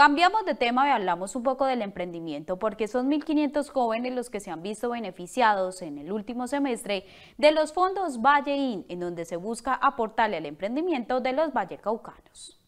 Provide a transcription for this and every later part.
Cambiamos de tema y hablamos un poco del emprendimiento, porque son 1.500 jóvenes los que se han visto beneficiados en el último semestre de los fondos Valle en donde se busca aportarle al emprendimiento de los vallecaucanos.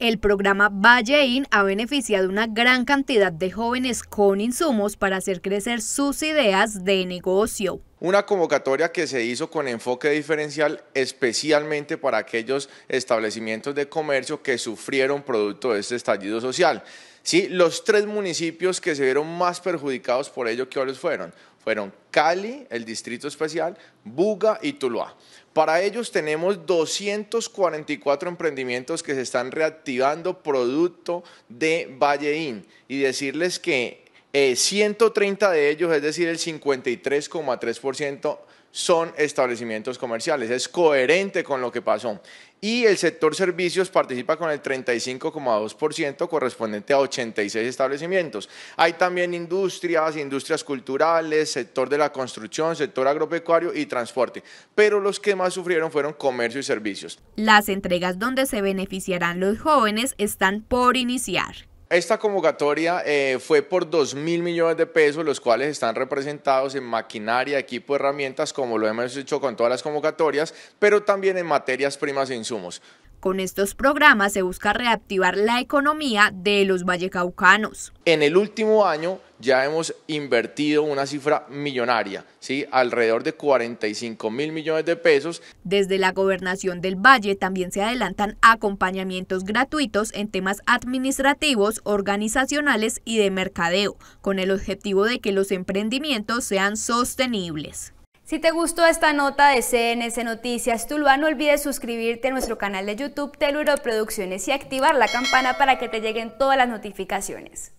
El programa Valle ha beneficiado una gran cantidad de jóvenes con insumos para hacer crecer sus ideas de negocio. Una convocatoria que se hizo con enfoque diferencial especialmente para aquellos establecimientos de comercio que sufrieron producto de este estallido social. Sí, los tres municipios que se vieron más perjudicados por ello, ¿cuáles fueron? Fueron Cali, el Distrito Especial, Buga y Tuluá. Para ellos tenemos 244 emprendimientos que se están reactivando producto de Valleín y decirles que 130 eh, de ellos, es decir, el 53,3%, son establecimientos comerciales. Es coherente con lo que pasó. Y el sector servicios participa con el 35,2% correspondiente a 86 establecimientos. Hay también industrias, industrias culturales, sector de la construcción, sector agropecuario y transporte. Pero los que más sufrieron fueron comercio y servicios. Las entregas donde se beneficiarán los jóvenes están por iniciar. Esta convocatoria eh, fue por 2 mil millones de pesos, los cuales están representados en maquinaria, equipo, herramientas, como lo hemos hecho con todas las convocatorias, pero también en materias primas e insumos. Con estos programas se busca reactivar la economía de los vallecaucanos. En el último año ya hemos invertido una cifra millonaria, ¿sí? alrededor de 45 mil millones de pesos. Desde la gobernación del Valle también se adelantan acompañamientos gratuitos en temas administrativos, organizacionales y de mercadeo, con el objetivo de que los emprendimientos sean sostenibles. Si te gustó esta nota de CNS Noticias Tuluá, no olvides suscribirte a nuestro canal de YouTube Teluro Producciones y activar la campana para que te lleguen todas las notificaciones.